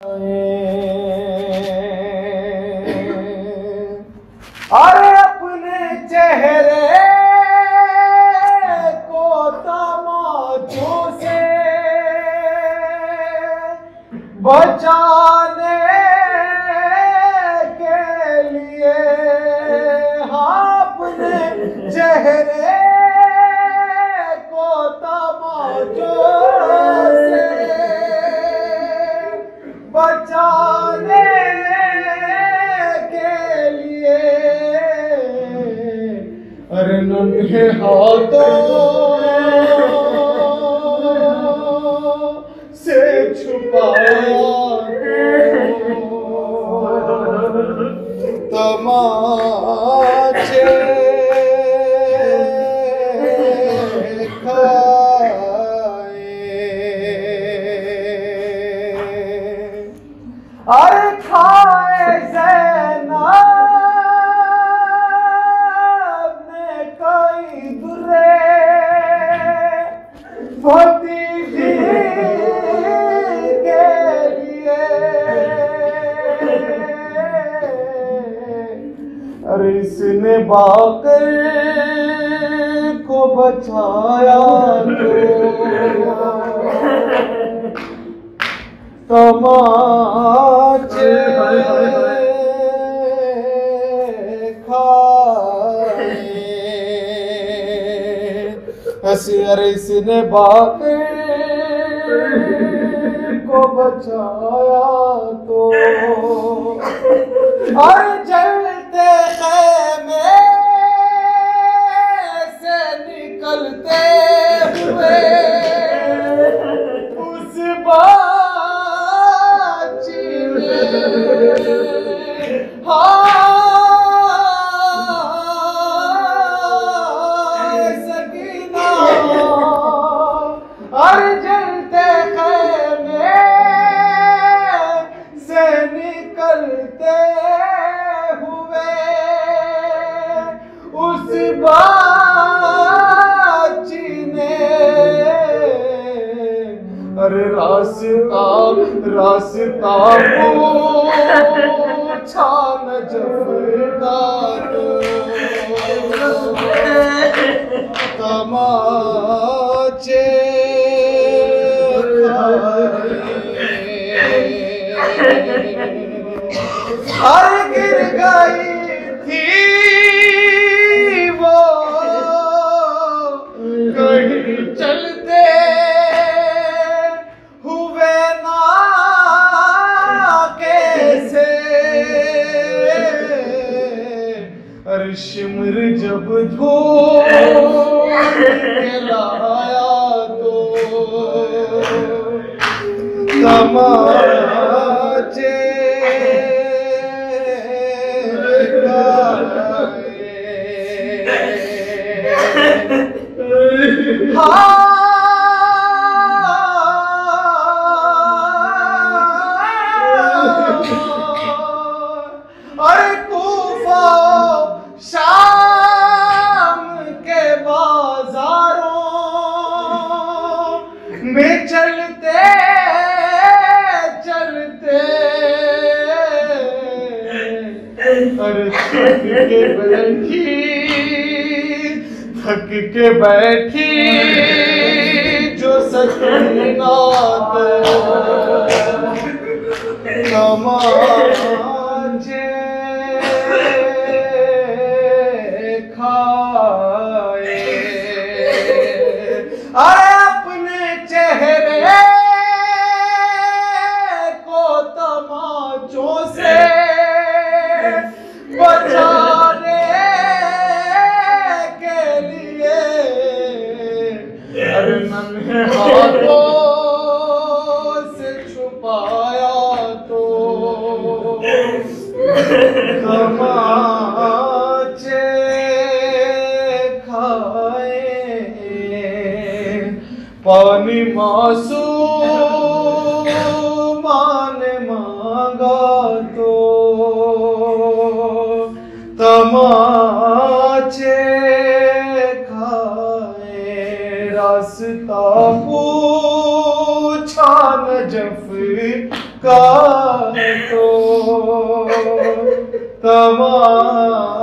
अरे अपने चेहरे को तमाचों से बचाने बचाने के लिए। अरे नन्हे हाथों से छुपाया तमाचे अरे खाए जैनब ने कई दुरे भतीजी के लिए। अरे इसने बाकर को बचाया तो। तमाचे खाए। इसने बाप को बचाया तो। अरे जलते उस ने अरे रास्ता रास्ता पूछा न जफरदार। तमाचे हर गिर गई शिमर जब के लाया तो। तमाचे अरे में चलते चलते। अरे थक के बैठी थक बैठी जो सकीना तमाचे खाए। अरे से छुपाया तो। तमाचे खाए। पानी मासूमान मांगा तो। तमाचे खाए। रास्ता जफ का तो तमाचे